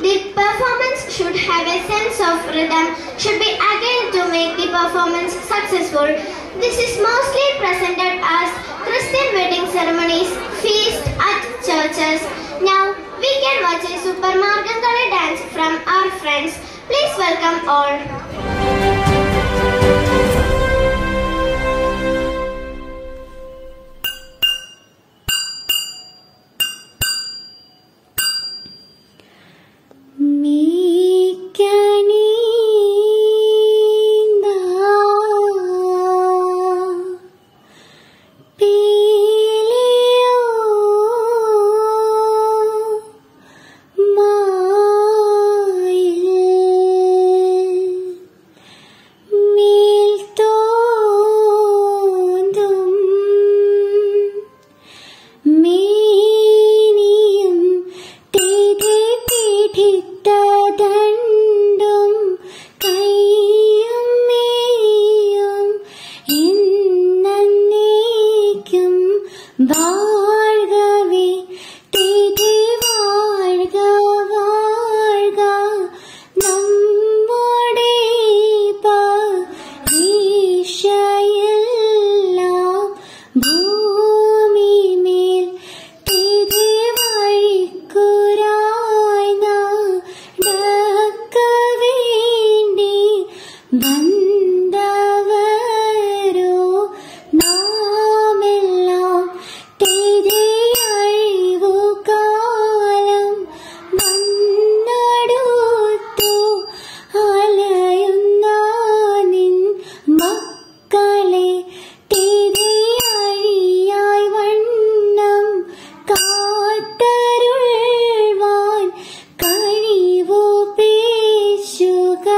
The performance should have a sense of rhythm, should be agile to make the performance successful. This is mostly presented as Christian wedding ceremonies, feast at churches. Now, we can watch a Super Margankali dance from our friends. Please welcome all.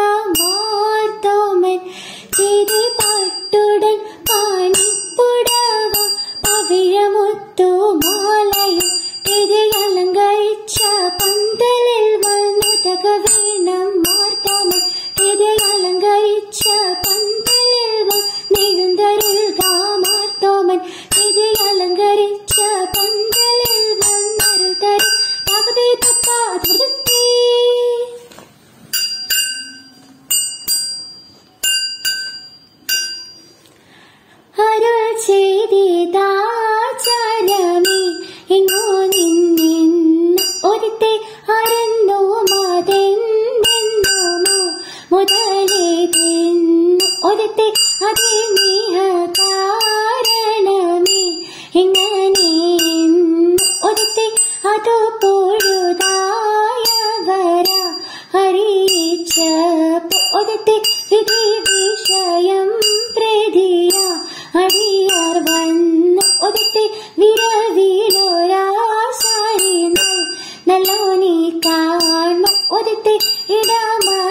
Mama. Ram.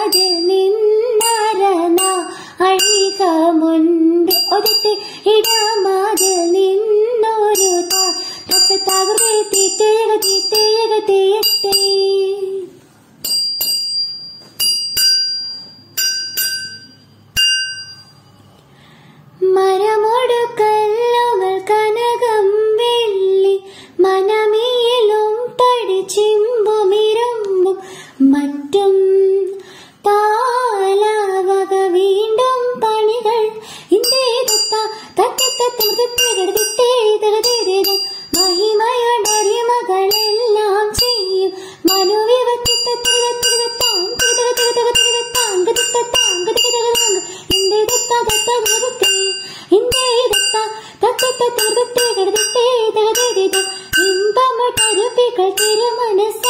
திருமனசு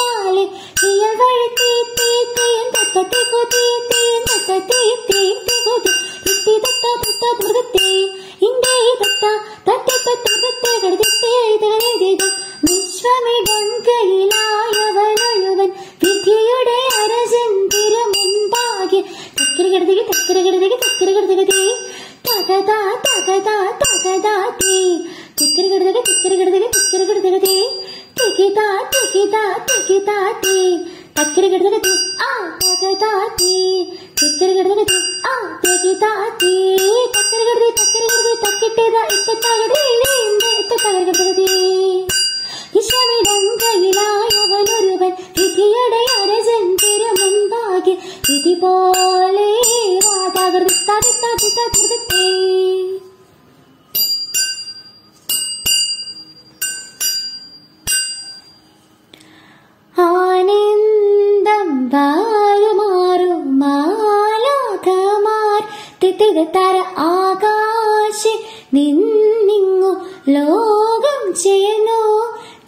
టికితా టికితాటి కక్కిరి గడదగటి ఆ తగతాటి టిక్కిరి గడదగటి ఆ తెగితాటి కక్కిరి గడది కక్కిరి గడది తక్కిట్టేదా ఇత్తతాగడి ఇత్త മാലാഖമാർ തിത്തികത്തര ആകാശെ നിന്നിങ്ങു ലോകം ചെയ്യുന്നു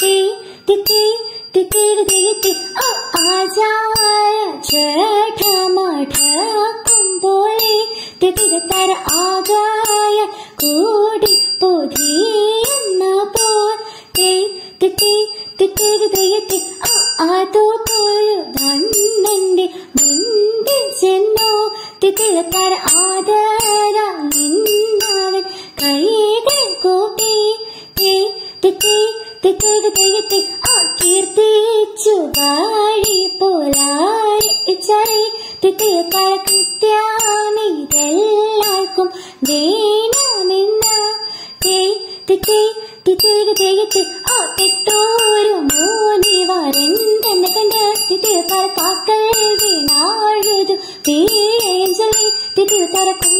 തീ തിത്തി തിത്തിരി തിത്തി ആചാര ചേട്ടമഠക്കും പോലെ തിത്തികത്തര ആകായ തിത്തിരി തിത്തി ആ കീർത്തിച്ചു വാഴി ആ വീണാഴുതു. വീഴഞ്ചലി തിത്തിഴത്താര കുമ്പിട്ടോ